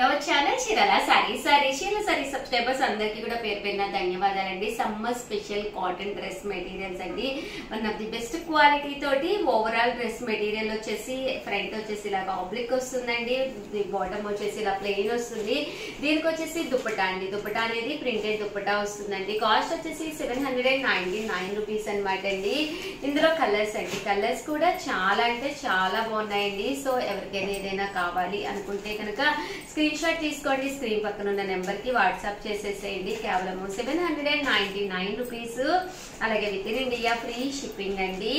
To channel చీరల sorry sorry చీరల sari subscribers అందరికీ కూడా పేరు పేరున ధన్యవాదాలండి. Summer special cotton dress materials అండి. One of the best quality తోటి ఓవరాల్ డ్రెస్ మెటీరియల్ వచ్చేసి ఫ్రంట్ వచ్చేసి ఇలా ఆబ్లిక్ వస్తుందండి. బాటమ్ వచ్చేసి ఇలా ప్లెయిన్ వస్తుంది. దీనికి వచ్చేసి దుప్పటా అండి. దుప్పటా అనేది ప్రింటెడ్ దుప్పటా వస్తుందండి. కాస్ట్ వచ్చేసి seven hundred and ninety nine rupees అనమాట అండి. ఇందులో కలర్స్ అండి. కలర్స్ కూడా చాలా అంటే చాలా బాగున్నాయండి. సో ఎవరికైనా ఏదైనా కావాలి అనుకుంటే కనుక స్క్రీన్ షాట్ తీసుకోండి. స్క్రీన్ పక్కన ఉన్న నెంబర్కి వాట్సాప్ చేసేసేయండి. కేవలము seven hundred and ninety nine rupees అలాగే with in India free shipping అండి.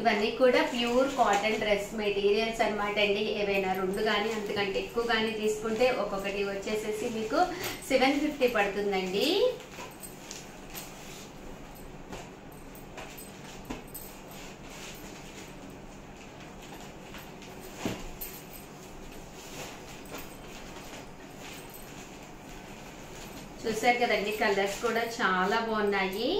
ఇవన్నీ కూడా ప్యూర్ కాటన్ డ్రెస్ మెటీరియల్స్ అన్నమాట అండి. ఏవైనా రెండు కానీ అంతకంటే ఎక్కువ కానీ తీసుకుంటే ఒక్కొక్కటి వచ్చేసేసి మీకు సెవెన్ ఫిఫ్టీ పడుతుందండి. చూసారు కదండి కలర్స్ కూడా చాలా బాగున్నాయి.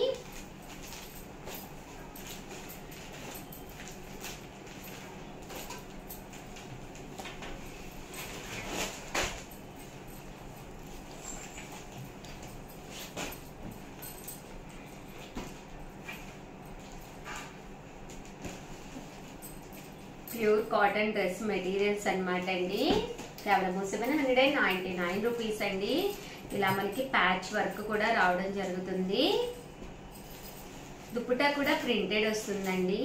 ప్యూర్ కాటన్ డ్రెస్ మెటీరియల్స్ అన్నమాట అండి. కేవలం seven hundred and ninety nine rupees అండి. ఇలా మనకి ప్యాచ్ వర్క్ కూడా రావడం జరుగుతుంది. దుప్పటా కూడా ప్రింటెడ్ వస్తుందండి.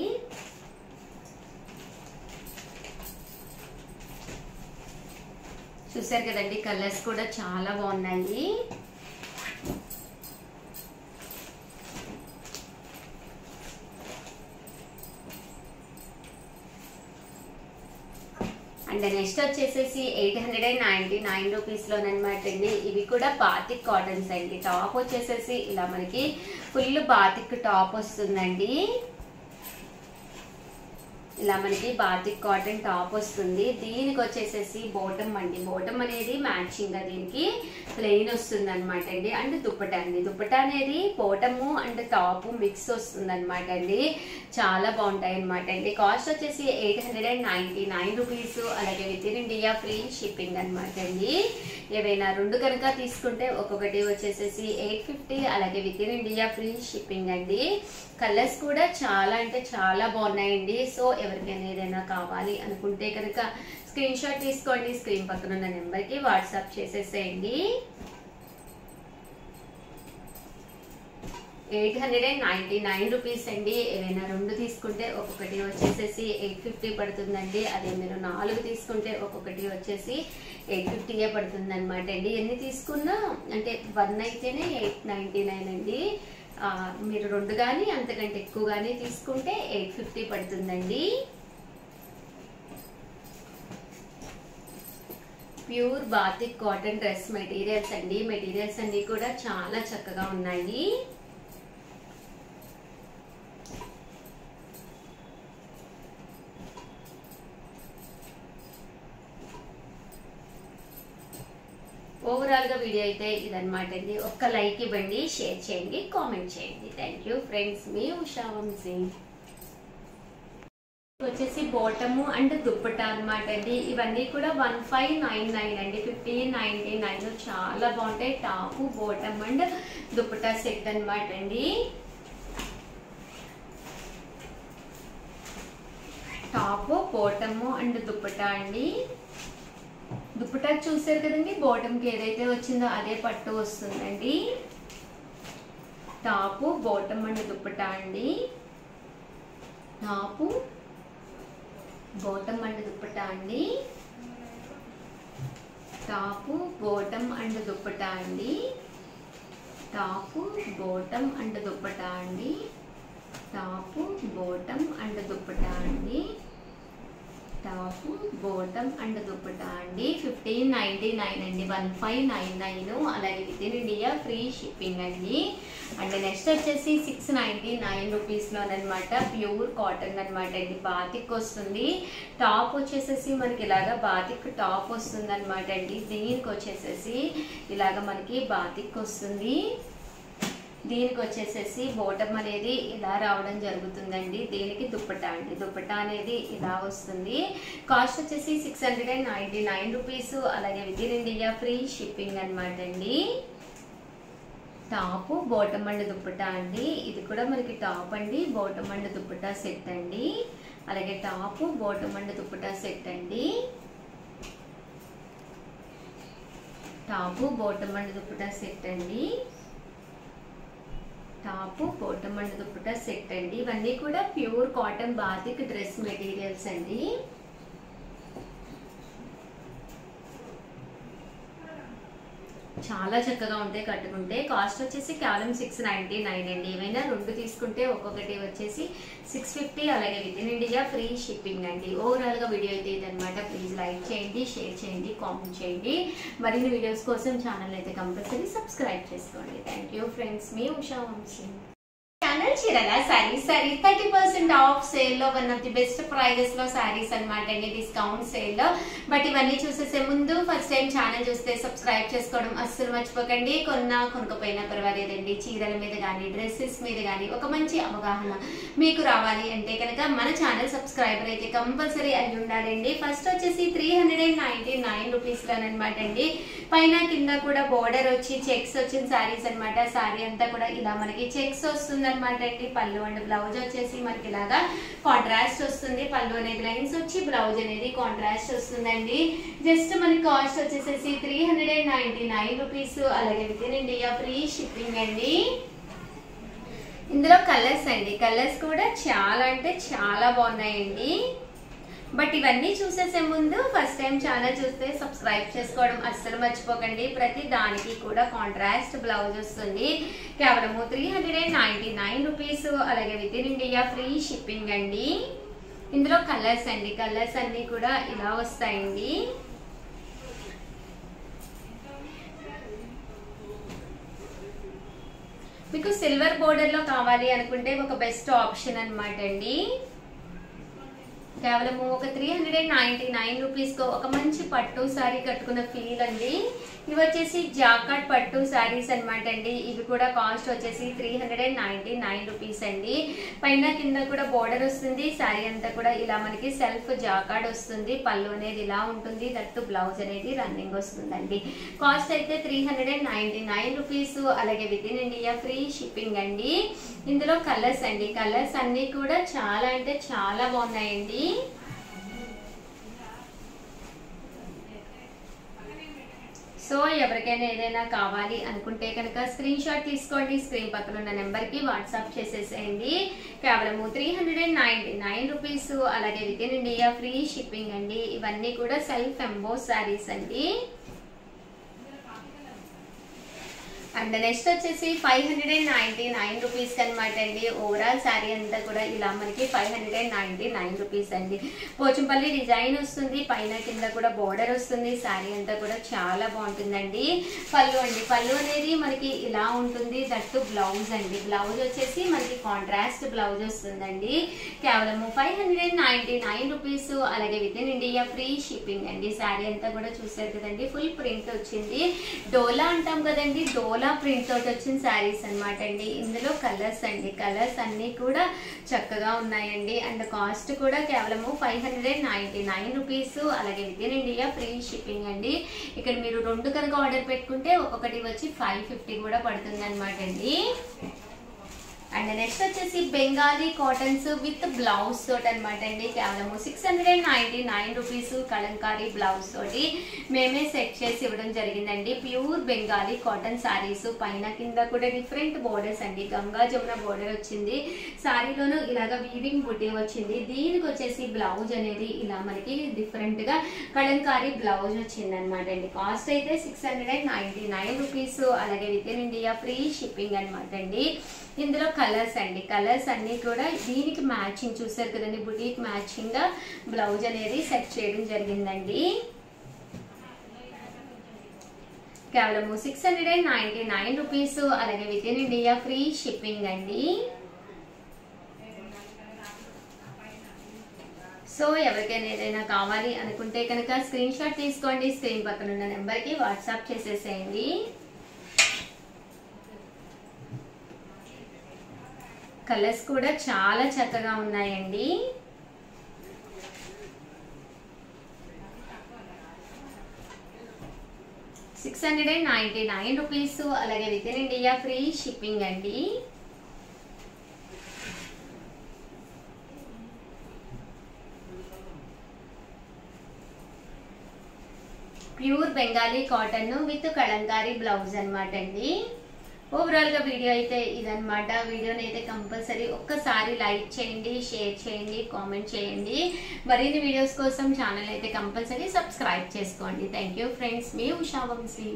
చూసారు కదండి కలర్స్ కూడా చాలా బాగున్నాయి. అండ్ నెక్స్ట్ వచ్చేసేసి eight hundred and ninety nine rupees లోనమాట అండి. ఇవి కూడా బాతిక్ కాటన్స్ అండి. టాప్ వచ్చేసేసి ఇలా మనకి ఫుల్ బాతిక్ టాప్ వస్తుందండి. ఇలా మనకి బాతిక్ కాటన్ టాప్ వస్తుంది. దీనికి వచ్చేసేసి బోటమ్ అండి. బోటమ్ అనేది మ్యాచింగ్గా దీనికి ప్లెయిన్ వస్తుంది అనమాట అండి. అండ్ దుప్పట అండి. దుప్పట అనేది బోటము అండ్ టాప్ మిక్స్ వస్తుంది అనమాట అండి. చాలా బాగుంటాయి అనమాట అండి. కాస్ట్ వచ్చేసి eight hundred and ninety nine rupees. అలాగే with in India free shipping అనమాట అండి. ఏవైనా రెండు కనుక తీసుకుంటే ఒక్కొక్కటి వచ్చేసేసి ఎయిట్ ఫిఫ్టీ. అలాగే with in India free shipping అండి. కలర్స్ కూడా చాలా అంటే చాలా బాగున్నాయండి. సో ఎవరికైనా ఏదైనా కావాలి అనుకుంటే కనుక స్క్రీన్ షాట్ తీసుకోండి. స్క్రీన్ పక్కన ఉన్న నెంబర్కి వాట్సాప్ చేసేసేయండి. Eight hundred and ninety nine rupees అండి. ఏవైనా రెండు తీసుకుంటే ఒక్కొక్కటి వచ్చేసేసి ఎయిట్ ఫిఫ్టీ పడుతుందండి. అదే మీరు నాలుగు తీసుకుంటే ఒక్కొక్కటి వచ్చేసి ఎయిట్ ఫిఫ్టీయే పడుతుంది అనమాట అండి. ఎన్ని తీసుకున్నా అంటే వన్ అయితేనే ఎయిట్ నైంటీ నైన్ అండి. మీరు రెండు కానీ అంతకంటే ఎక్కువ కానీ తీసుకుంటే ఎయిట్ ఫిఫ్టీ పడుతుందండి. Pure batik cotton dress materials అండి. మెటీరియల్స్ అన్ని కూడా చాలా చక్కగా ఉన్నాయి ఓవరాల్గా వీడియో అయితే ఇదనమాట అండి. ఒక్క లైక్ ఇవ్వండి షేర్ చేయండి కామెంట్ చేయండి. థ్యాంక్ యూ ఫ్రెండ్స్ మీ ఉషా వంశీ. వచ్చేసి బాటము అండ్ దుప్పటా అన్నమాట అండి. ఇవన్నీ కూడా వన్ ఫైవ్ నైన్ నైన్ అండి. ఫిఫ్టీన్ నైన్టీ నైన్ చాలా బాగుంటాయి. Top bottom and dupatta set అనమాట అండి. టాపు బాటము అండ్ దుప్పటా అండి. దుప్పటా చూసారు కదండి బాటమ్కి ఏదైతే వచ్చిందో అదే పట్టు వస్తుందండి. టాపు బాటమ్ అండి దుప్పటా అండి. టాపు బాటమ్ అండ్ దుప్పటా అండి. టాపు బాటమ్ అండ్ దుప్పటా అండి. టాపు బాటమ్ అండ్ దుప్పటా అండి. టాపు బాటమ్ అండ్ దుప్పటా అండి. టాప్ బాటమ్ అండ్ దుప్పటా అండి. ఫిఫ్టీన్ నైన్టీ నైన్ అండి. One five nine nine. అలాగే with in India free shipping అండి. అండ్ నెక్స్ట్ వచ్చేసి సిక్స్ నైంటీ నైన్ రూపీస్లోనమాట ప్యూర్ కాటన్ అనమాట అండి. బాతిక్ వస్తుంది. టాప్ వచ్చేసేసి మనకి ఇలాగా బాతిక్ టాప్ వస్తుంది అనమాట అండి. దీనికి వచ్చేసేసి ఇలాగ మనకి బాతిక్ వస్తుంది. దీనికి వచ్చేసేసి బోటమ్ అనేది ఇలా రావడం జరుగుతుందండి. దీనికి? దుప్పటా అండి. దుప్పటా అనేది ఇలా వస్తుంది. కాస్ట్ వచ్చేసి six hundred and ninety nine rupees అలాగే with in India free shipping అనమాట అండి. టాప్ బోటం అండ్ దుప్పటా అండి. ఇది కూడా మనకి టాప్ అండి బోటం అండ్ దుప్పటా సెట్ అండి. అలాగే top bottom and dupatta set అండి. Top bottom and dupatta set అండి. టాప్ బాటమ్ దుప్పట సెట్ అండి. ఇవన్నీ కూడా pure cotton batik dress materials అండి. చాలా చక్కగా ఉంటాయి కట్టుకుంటే కాస్ట్ వచ్చేసి కేవలం సిక్స్ నైన్టీ నైన్ అండి. ఏమైనా రెండు తీసుకుంటే ఒక్కొక్కటి వచ్చేసి సిక్స్ ఫిఫ్టీ అలాగే with in India free shipping అండి. ఓవరాల్గా వీడియో అయితే ఇదనమాట ప్లీజ్ లైక్ చేయండి షేర్ చేయండి కామెంట్ చేయండి. మరిన్ని వీడియోస్ కోసం ఛానల్ అయితే కంపల్సరీ సబ్స్క్రైబ్ చేసుకోండి. థ్యాంక్ యూ ఫ్రెండ్స్ మీ ఉషా వంశీ. ఛానల్ చీరల? Saris sorry thirty percent off సేల్లో వన్ ఆఫ్ ది బెస్ట్ ప్రైజెస్లో సారీస్ అనమాట అండి డిస్కౌంట్ సేల్లో బట్ ఇవన్నీ చూసేసే ముందు ఫస్ట్ టైం ఛానల్ చూస్తే సబ్స్క్రైబ్ చేసుకోవడం అస్సలు మర్చిపోకండి. కొన్నా కొనుక్కపోయినా పర్వాలేదండి. చీరల మీద కానీ డ్రెస్సెస్ మీద కానీ ఒక మంచి అవగాహన మీకు రావాలి అంటే కనుక మన ఛానల్ సబ్స్క్రైబర్ అయితే కంపల్సరీ అయి ఉండాలండి ఫస్ట్ వచ్చేసి three hundred and ninety nine rupees అనమాట అండి. పైన కింద కూడా బోర్డర్ వచ్చి చెక్స్ వచ్చిన సారీస్ అనమాట సారీ అంతా కూడా ఇలా మనకి చెక్స్ వస్తుంది అనమాట అండి. పళ్ళు అండ్ బ్లౌజ్ వచ్చేసి మనకి ఇలాగా కాంట్రాస్ట్ వస్తుంది. పళ్ళు అనేది లైన్స్ వచ్చి బ్లౌజ్ అనేది కాంట్రాస్ట్ వస్తుందండి. జస్ట్ మనకి కాస్ట్ వచ్చేసేసి three hundred and ninety nine rupees అలాగే with in India free shipping అండి. ఇందులో కలర్స్ అండి. కలర్స్ కూడా చాలా అంటే చాలా బాగున్నాయండి. బట్ ఇవన్నీ చూసేసే ముందు ఫస్ట్ టైం ఛానల్ చూస్తే సబ్స్క్రైబ్ చేసుకోవడం అస్సలు మర్చిపోకండి. ప్రతి దానికి కూడా కాంట్రాస్ట్ బ్లౌజ్ వస్తుంది. కేవలము three hundred and nine rupees అలాగే with in India free shipping అండి. ఇందులో కలర్స్ అండి. కలర్స్ అన్ని కూడా ఇలా వస్తాయండి. మీకు సిల్వర్ బోర్డర్లో కావాలి అనుకుంటే ఒక బెస్ట్ ఆప్షన్ అనమాట అండి. కేవలం ఒక three hundred and ninety nine రూపీస్తో ఒక మంచి పట్టు శారీ కట్టుకున్న ఫీల్ అండి. ఇవి వచ్చేసి జాకాట్ పట్టు శారీస్ అనమాట అండి. ఇవి కూడా కాస్ట్ వచ్చేసి three hundred and ninety nine rupees అండి. పైన కింద కూడా బోర్డర్ వస్తుంది. సారీ అంతా కూడా ఇలా మనకి సెల్ఫ్ జాకాడ్ వస్తుంది. పళ్ళు అనేది ఇలా ఉంటుంది. దట్టు బ్లౌజ్ అనేది రన్నింగ్ వస్తుందండి. కాస్ట్ అయితే three hundred and ninety nine rupees అలాగే with in India free shipping అండి. ఇందులో కలర్స్ అండి. కలర్స్ అన్ని కూడా చాలా అంటే చాలా బాగున్నాయండి. సో ఎవరికైనా ఏదైనా కావాలి అనుకుంటే కనుక స్క్రీన్ షాట్ తీసుకోండి. స్క్రీన్ పక్కన ఉన్న నెంబర్కి వాట్సాప్ చేసేసేయండి. కేవలము three hundred and ninety nine rupees అలాగే with in India free shipping అండి. ఇవన్నీ కూడా సెల్ఫ్ ఎంబో శారీస్ అండి. అండ్ నెక్స్ట్ వచ్చేసి five hundred and ninety nine rupees అనమాట అండి. ఓవరాల్ శారీ అంతా కూడా ఇలా మనకి five hundred and ninety nine rupees అండి. పోచంపల్లి డిజైన్ వస్తుంది. పైన కింద కూడా బోర్డర్ వస్తుంది. శారీ అంతా కూడా చాలా బాగుంటుందండి. పళ్ళు అండి. పళ్ళు అనేది మనకి ఇలా ఉంటుంది. దట్టు బ్లౌజ్ అండి. బ్లౌజ్ వచ్చేసి మనకి కాంట్రాస్ట్ బ్లౌజ్ వస్తుందండి. కేవలము five hundred and ninety nine rupees అలాగే with in India free shipping అండి. శారీ అంతా కూడా చూసారు కదండి. ఫుల్ ప్రింట్ వచ్చింది. డోలా అంటాం కదండి. డోలా ప్రింట్ తోటి వచ్చిన శారీస్ అనమాట అండి. ఇందులో కలర్స్ అండి. కలర్స్ అన్నీ కూడా చక్కగా ఉన్నాయండి. అండ్ కాస్ట్ కూడా కేవలము five hundred ninety nine rupees అలాగే విదిన్ ఇండియా ఫ్రీ షిప్పింగ్ అండి. ఇక్కడ మీరు రెండు కనుక ఆర్డర్ పెట్టుకుంటే ఒకటి వచ్చి ఫైవ్ ఫిఫ్టీ కూడా పడుతుంది అనమాట అండి. అండ్ నెక్స్ట్ వచ్చేసి బెంగాలీ కాటన్స్ విత్ బ్లౌజ్ తోటి అనమాట అండి. కేవలము six hundred and ninety nine rupees Kalamkari blouse తోటి మేమే సెట్ చేసి ఇవ్వడం జరిగిందండి. ప్యూర్ బెంగాలీ కాటన్ సారీస్ పైన కింద కూడా డిఫరెంట్ బోర్డర్స్ అండి. గంగా జమున బోర్డర్ వచ్చింది. సారీలోను ఇలాగ వీవింగ్ బుట్టి వచ్చింది. దీనికి వచ్చేసి బ్లౌజ్ అనేది ఇలా మనకి డిఫరెంట్గా కళంకారీ కలంకారీ బ్లౌజ్ వచ్చింది అనమాట అండి. కాస్ట్ అయితే six hundred and ninety nine rupees అలాగే with in India free shipping అనమాట అండి. ఇందులో కలర్స్ అండి. కలర్స్ అన్నీ కూడా దీనికి మ్యాచింగ్ చూసారు కదండి బుటీక్ మ్యాచింగ్గా బ్లౌజ్ అనేది సెట్ చేయడం జరిగిందండి. కేవలము six hundred and ninety nine rupees అలాగే with in India free shipping అండి. సో ఎవరికైనా ఏదైనా కావాలి అనుకుంటే కనుక స్క్రీన్ షాట్ తీసుకోండి స్క్రీన్ పక్కన ఉన్న నెంబర్కి వాట్సాప్ చేసేసేయండి. కలర్స్ కూడా చాలా చక్కగా ఉన్నాయండి. Six hundred and ninety nine rupees. అలాగే with in India free shipping అండి. Pure Bengali cotton with Kalamkari blouse అనమాట అండి. ఓవరాల్గా వీడియో అయితే ఇదనమాట వీడియోని అయితే కంపల్సరీ ఒక్కసారి లైక్ చేయండి షేర్ చేయండి కామెంట్ చేయండి. మరిన్ని వీడియోస్ కోసం ఛానల్ అయితే కంపల్సరీ సబ్స్క్రైబ్ చేసుకోండి. థ్యాంక్ యూ ఫ్రెండ్స్ మీ ఉషా వంశీ.